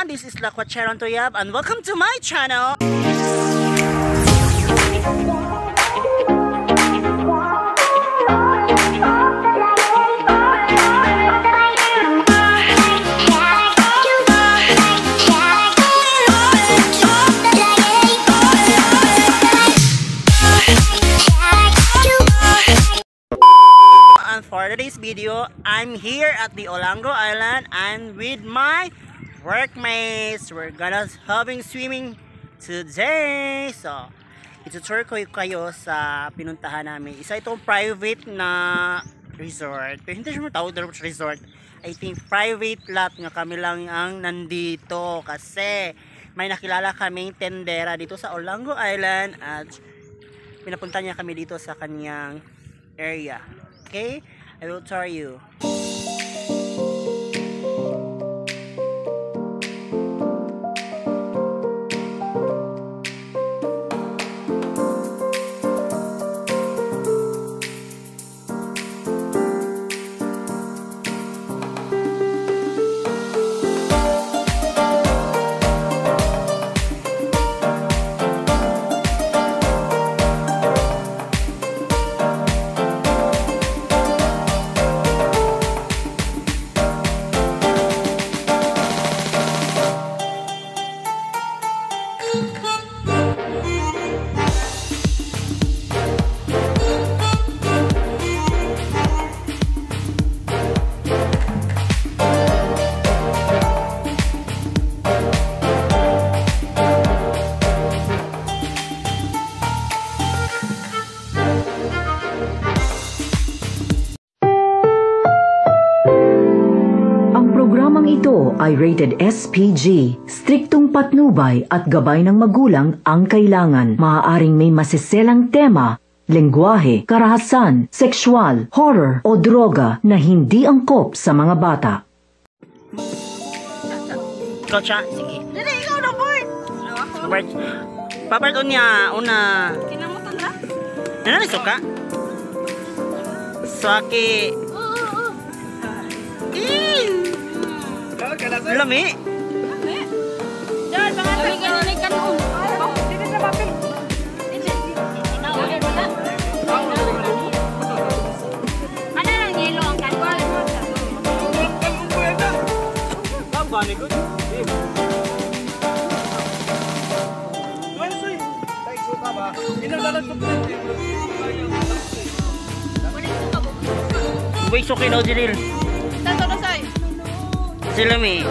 everyone, this is Lakwacheron Toyab and welcome to my channel. And for today's video, I'm here at the Olango workmates. We're gonna having swimming today. So, itutour ko kayo sa pinuntahan namin. Isa itong private na resort. Pero hindi siya matawag na resort. I think private lot nga kami lang ang nandito kasi may nakilala kaming tendera dito sa Olango Island at pinapunta niya kami dito sa kanyang area. Okay? I will tour you. Ay rated SPG. Striktong patnubay at gabay ng magulang ang kailangan. Maaaring may masiselang tema, lengguwahe, karahasan, sexual, horror o droga na hindi angkop sa mga bata. Ikaw siya? Sige. Dili, ikaw na, Bart! Bart. Papart unya, una. Kinamutan na? Ano suka? Saki. Oo, oo, oo. Lami. Diyan, mga Sabi ka na may kanon. Dito sa na. Ano lang yelo ang kanon? Uy, suki daw Jiril. Tato na say. Si Lami.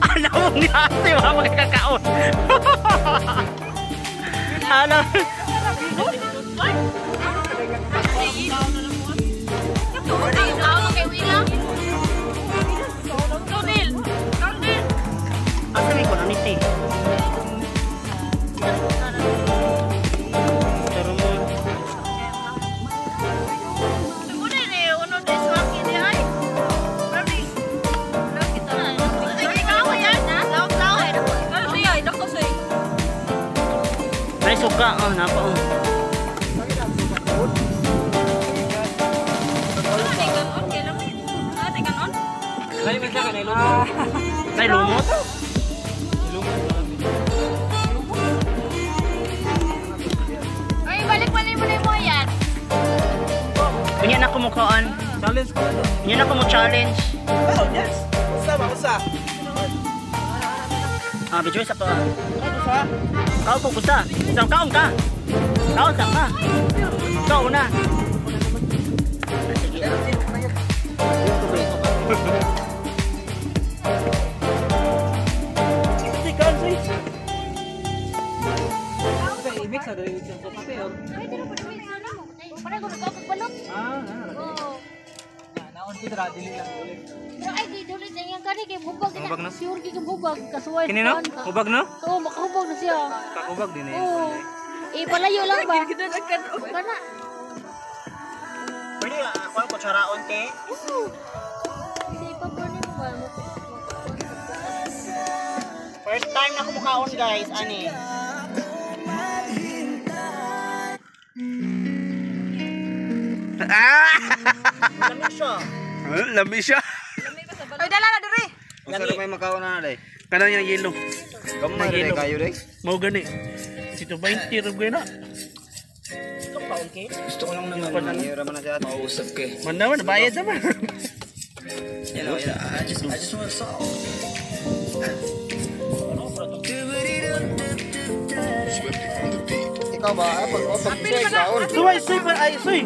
Alam mo nga si Mama kakaon. Alam. Asa may ko na niti? Ay, balik-balik mo na yung mga yan. Ganyan na kumukaan. Challenge ko ano? Ganyan na kumu challenge. Oh, yes! Basta ba? Basta? Ah, video sa to. sa? Kau po gusta. Isang kaon ka. Kaon sa ka. Ikaw una. Na dahil yung sa papel. Parang ko nagkakagbalot. Ah, ah. Oo. Naon kita ra, dili lang ulit. Pero ay, di duli na kani kay bubag Bubag na? na. Sure kay bubag. Kasuway. Kini no? Ubag no? Oo, makahubag na siya. Kakubag din eh. Oo. Eh, palayo lang ba? Kana. Pwede ako ang kutsaraon te. Kasi ipaporni mo ba? First time na kumukaon guys, ani. Ah! Lamig siya. Lami siya. Masarap may makaw na day. Kanang yung yellow. Gamay day Nagilom. kayo day. Mau gani. Sito 20 rupiah na. Gusto ko lang naman. Mahira man na siya. Mausap ka eh. Man naman, bayad naman. You know, I just, I just want to solve. Ba? Ah, Pag pag ikaw. Suway, suway pa, ay, suway.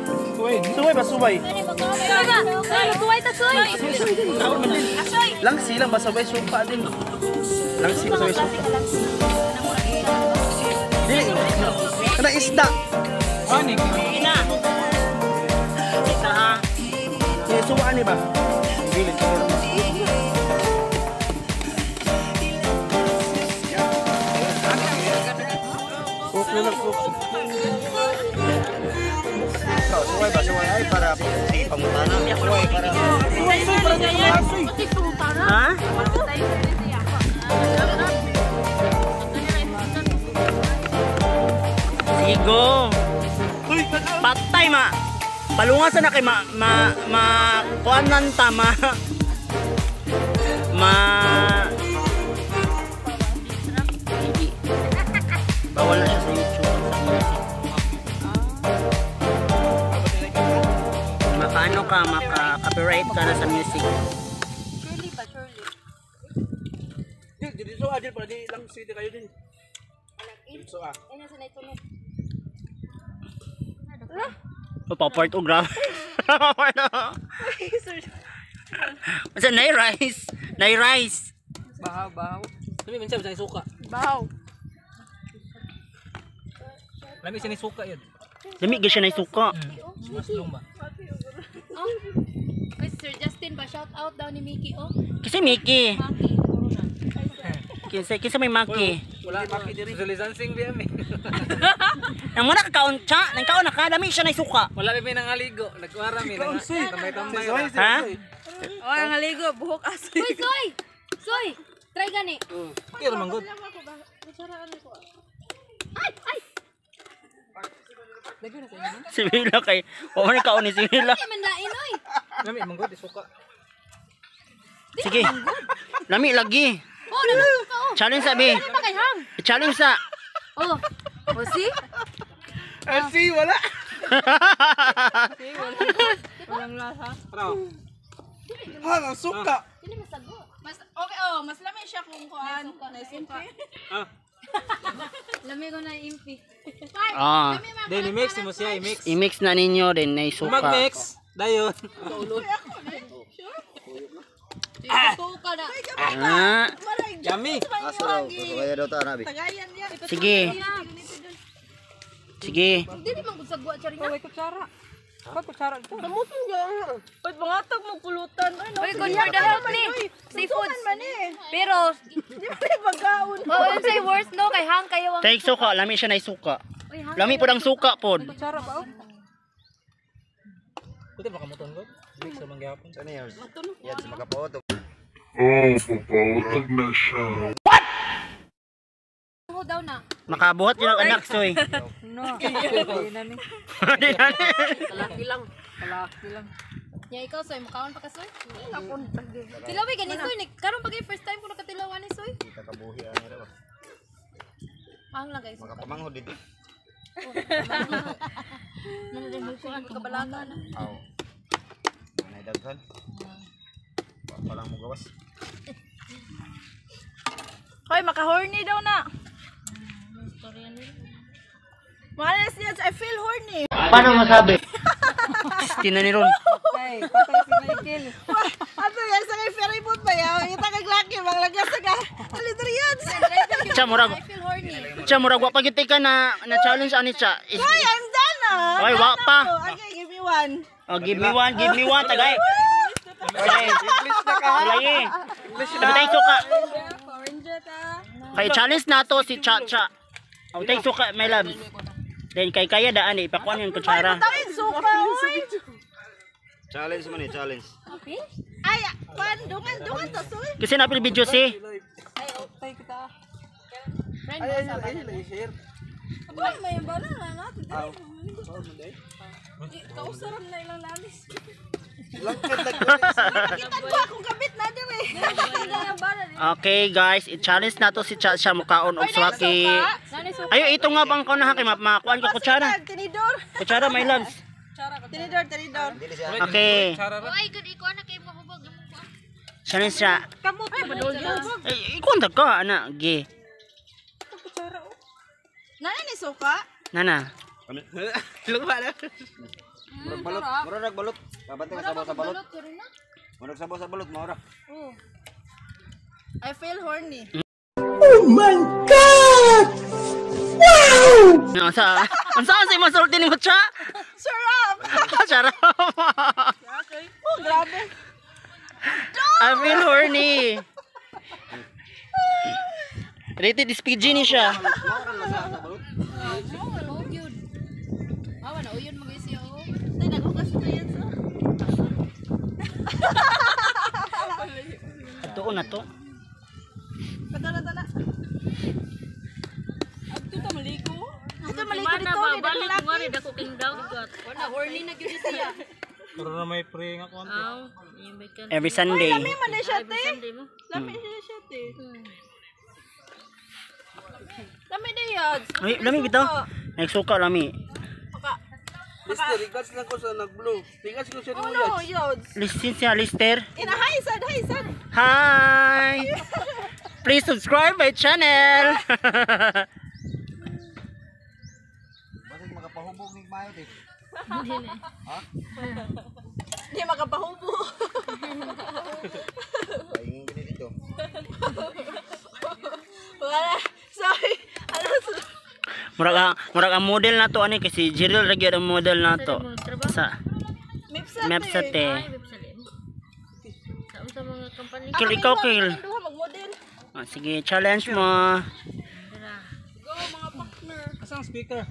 Suway ba, suway? Magkuway ta, Soy. Soy. Lang silang ba, sabay suka din. Lang silang sabay suka. Dili, kana isda. Ani, Ina. Isa ha. Eh, suwa ni ba? Dili, Cook Ikaw, suway ba? Suway ay para sige pamutana. Suway para Suway, suway, parang ganyan. Ha? Sigo. Patay ma. Palungan sa na kay ma ma ma kuan nan ta ma ma ka, maka-copyright ka na sa music. Surely ba, surely. Dito so adil pa di lang city kayo din. So ah. Ay, nasa na ito no. Papapart o grab. Papapart o. Masa nay rice. Nay rice. bahaw, bahaw. Sabi, minsan, minsan suka. Bahaw. Lami siya ni suka yun. Gyud siya nay suka. Mushroom ba? Oh. Uy, Sir Justin ba? Shout out daw ni Mickey, oh. Kasi Mickey. Maki, corona. Kinsa kinsa may maki. Wala na. Social distancing ba yan eh. Ang muna kakaon cha, nang kaon na ka dami siya nay suka. Wala may nangaligo. Nagkuhara mi. Tambay-tambay. Ha? O, ang haligo, buhok aso. Uy, Soy! Soy! Try gani. Kaya naman good. Ay! Ay! Si Mila kay o man kaon ni si Mila. Ay, man lain, oy! Lami, naman good. Suka. Sige. Lami lagi. Oh, ka, oh! Challenge sabi. Ano? Challenge sa. Oh! Oh, see? si wala. Walang lasa. Ano? Ha, suka. Dili masago. Mas, okay, oh, mas lamay siya kung kuhan. Naisuka. Ah. Lami ko na impi. Ah, Then, i-mix mo siya. I-mix. i-mix na ninyo din nay Kung suka. mag-mix, dayon. Na. Ah, Yummy. Daw. Kaya daw ta nabi. Sige. Sige. Dili man gud sagwa chari na. Kutsara. Ba't kutsara ito? Namutong yan. Ba't mangatag mo pulutan? Ay, ni. Man eh. Pero, Di magkaon? oh, worst no kay Hang kayo ang. Take suka, lami siya nay suka. Lami po ang suka pod. Kutsara ba? oh? Puti ba kamuton good? Mix sa mangyapon. Ano yan? Yan sa makapoto. Ano daw na? Makabuhat yun ang anak soy. No. Hindi na na ni. Kalaki lang. Kalaki lang. Ya ikaw soy mukaon pa ka soy? Tilawi gani soy ni karon pa kay first time ko nakatilawan ni soy. Kita kabuhi ang ira ba. Hang lang guys. Makapamanghod dito. Nana din mo ko ang kabalaga na. Aw. Manay daghan. Wa lang mo gawas. Hoy, maka-horny daw na. Malas niya, I feel horny. Paano masabi? Tina ni Ron. Ay, patay si Michael. Ato yan, sa kay ferry boat ba yan? Ita kay Glaki, maglagas sa ka. Alidriyan. Siya murag. I feel horny. Siya murag wa pagiti ka na na challenge ani siya. Is- I'm done ah. Oy, wa pa. Okay, give me one. Oh, give me one, give me one tagay. English na ka. Tagay. English na. Tayo suka. Kay challenge na to si Cha Cha. Oh, tayo suka, my love. Then kay kaya daan eh, ipakuan yung kutsara. Tangin suka, oy. Challenge man eh, challenge. Ay, pan, dungan, dungan to, soy. Kasi napil video si. Ay, okay kita. Friend mo sa ba? Ay, may bala na natin. Kausaran na ilang lalis. Okay guys, i-challenge na to si Chacha mukaon og swaki. Nani so. Ayo ito nga bang kauna kay ma- makuan ka kutsara. Kutsara my loves. Tinidor, tinidor. Okay. Ay, gud iko na kay mahubog. Challenge siya. Kamot. Ay, madulog. Eh, ikunta ka ana gi. Nani ni suka? Nana. Murag balot, murag nagbalot. Kabante ka sabaw sa balot. Balot ko na. Murag sabaw sa balot, maura. Oh. I feel horny. Ano sa? Ang saan sa masulti ni Mucha? Sarap! Charot. Okay. Oh, grabe. I feel horny. Rated is PG ni siya. Na. Awa na uyon mga siya oh. Ay, naghugas ito yan sa. Ito na to. Katala, tala. Ito ta maligo. Ito maligo Mana dito. ba May balik mo rin dako king daw. Wala horny na gyud siya. Pero na may pre nga konti. Every Sunday. Lami man na siya, te. Sunday mo. Lami siya siya, te. Lami na yan. Lami, lami bitaw. Nagsuka lami. Mister, ikas lang ko sa nag-blue. Ikas ko sa Oh, no, yun. Listen siya, Lister. Ina, hi, sad, hi, sad. Hi! Please subscribe my channel. ni Mayo eh. Hindi makapahubo. Paingin gini dito. Wala. Sorry. Ano, murag ang murag ang model na to ani kasi Jiril gyud ang model na to. Sa Mipsat, Mepsat eh. eh. Sa mga company. Kill ikaw kill. Ah, sige, challenge mo. Go, mga partner. Asang speaker?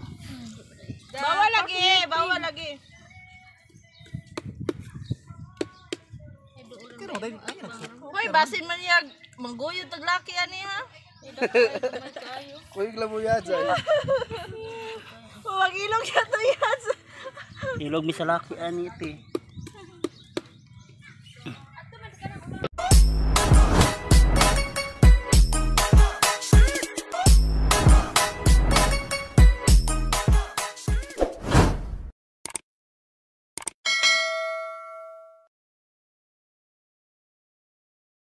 Bawal lagi, bawal lagi. Hoy, basin man niya. Mangguyod taglaki ani ha. Kuy lang mo yan, Zay. Huwag ilong siya to yan. Ilog mi sa laki ani ti.